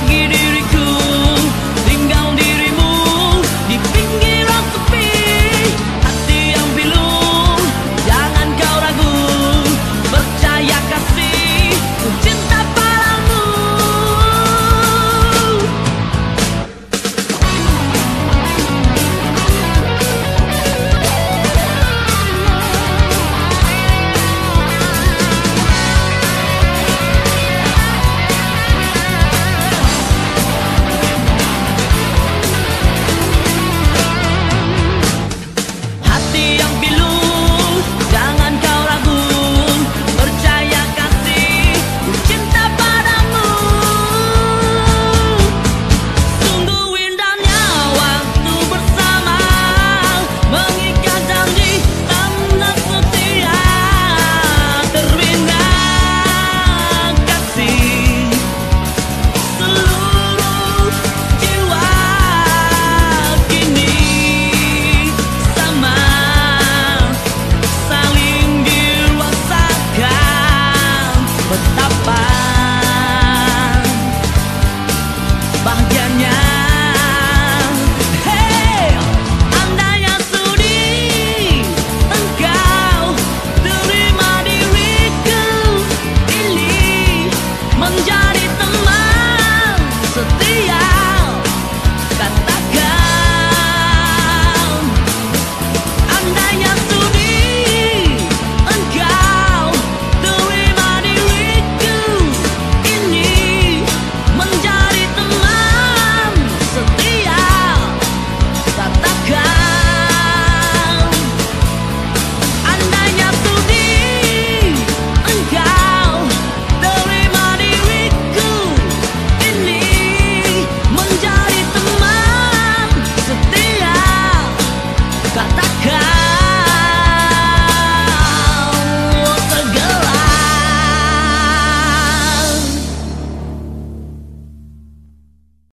I'll